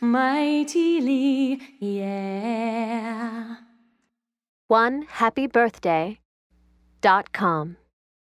mightily, yeah. One happy birthday dot com.